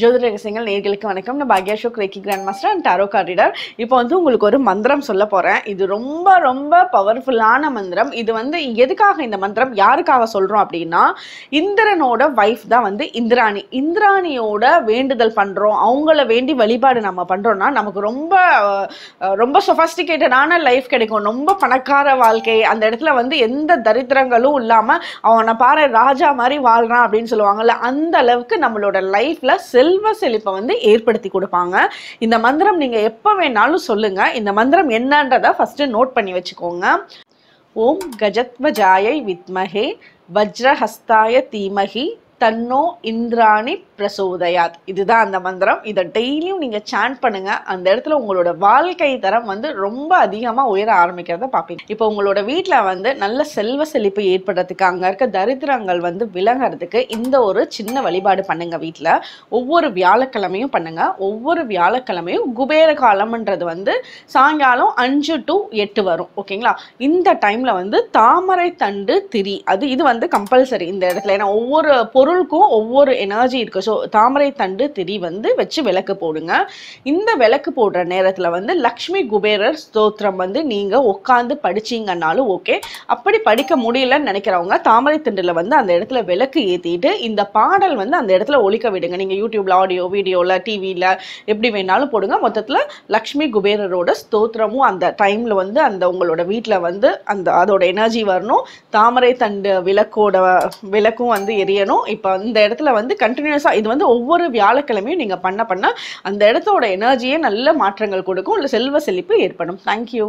ஜோதிட ரகசியங்கள் நேர்களுக்கு வணக்கம். நான் பாக்யா ஷோக் reiki grand master and tarot card reader இப்போ வந்து உங்களுக்கு ஒரு மந்திரம் சொல்ல போகிறேன் இது ரொம்ப ரொம்ப பவர்ஃபுல்லான மந்திரம். இது வந்து எதுக்காக இந்த மந்திரம்? யாருக்காக சொல்கிறோம் அப்படின்னா இந்திரனோட வைஃப் தான் வந்து இந்திராணி. இந்திராணியோட வேண்டுதல் பண்ணுறோம் அவங்கள வேண்டி வழிபாடு நம்ம பண்ணுறோம்னா நமக்கு ரொம்ப ரொம்ப சொஃபஸ்டிகேட்டடான லைஃப் கிடைக்கும். ரொம்ப பணக்கார வாழ்க்கை. அந்த இடத்துல வந்து எந்த தரித்திரங்களும் இல்லாமல் அவனை பாரு ராஜா மாதிரி வாழ்கிறான் அப்படின்னு சொல்லுவாங்கல்ல அந்த அளவுக்கு நம்மளோட லைஃப்பில் செல்வ செழிப்பை வந்து ஏற்படுத்தி கொடுப்பாங்க. இந்த மந்திரம் நீங்க எப்ப வேணாலும் சொல்லுங்க. இந்த மந்திரம் என்னன்றதை ஃபர்ஸ்ட் நோட் பண்ணி வச்சுக்கோங்க. ஓம் கஜத்வஜாயை வித்மகே வஜ்ரஹஸ்தாய தீமகி தன்னோ இந்திராணி பிரசோதயாத். இதுதான் அந்த மந்திரம். இதை டெய்லியும் நீங்கள் சாண்ட் பண்ணுங்க. அந்த இடத்துல உங்களோட வாழ்க்கை தரம் வந்து ரொம்ப அதிகமாக உயர ஆரம்பிக்கிறத பார்ப்பீங்க இப்போ உங்களோட வீட்டில் வந்து நல்ல செல்வ செழிப்பு ஏற்படுறதுக்கு அங்கே இருக்க தரித்திரங்கள் வந்து விலகிறதுக்கு இந்த ஒரு சின்ன வழிபாடு பண்ணுங்க வீட்டில் ஒவ்வொரு வியாழக்கிழமையும் பண்ணுங்க. ஒவ்வொரு வியாழக்கிழமையும் குபேர காலம்ன்றது வந்து சாயங்காலம் அஞ்சு டு எட்டு வரும். ஓகேங்களா? இந்த டைம்ல வந்து தாமரை தண்டு திரி. அது இது வந்து கம்பல்சரி இந்த இடத்துல. ஏன்னா ஒவ்வொரு பொருளுக்கும் ஒவ்வொரு எனர்ஜி இருக்கு. ஸோ தாமரை தண்டு திரி வந்து வச்சு விளக்கு போடுங்க. இந்த விளக்கு போடுற நேரத்தில் வந்து லக்ஷ்மி குபேரர் ஸ்தோத்திரம் வந்து நீங்கள் உட்காந்து படிச்சீங்கன்னாலும் ஓகே அப்படி படிக்க முடியலன்னு நினைக்கிறவங்க தாமரை தண்டில் வந்து அந்த இடத்துல விளக்கு ஏற்றிட்டு இந்த பாடல் வந்து அந்த இடத்துல ஒழிக்க விடுங்க. நீங்கள் யூடியூப்ல ஆடியோ வீடியோவில் டிவியில் எப்படி வேணாலும் போடுங்க. மொத்தத்தில் லக்ஷ்மி குபேரரோட ஸ்தோத்திரமும் அந்த டைமில் வந்து அந்த உங்களோட வீட்டில் வந்து அந்த அதோட எனர்ஜி வரணும். தாமரை தண்டு விளக்கோட விளக்கும் வந்து எரியணும். இப்போ இந்த இடத்துல வந்து கண்டினியூஸாக இது வந்து ஒவ்வொரு வியாழக்கிழமையும் நீங்கள் பண்ண பண்ண அந்த இடத்தோட எனர்ஜியே நல்ல மாற்றங்கள் கொடுக்கும். இல்லை செல்வ செழிப்பு ஏற்படும். தேங்க்யூ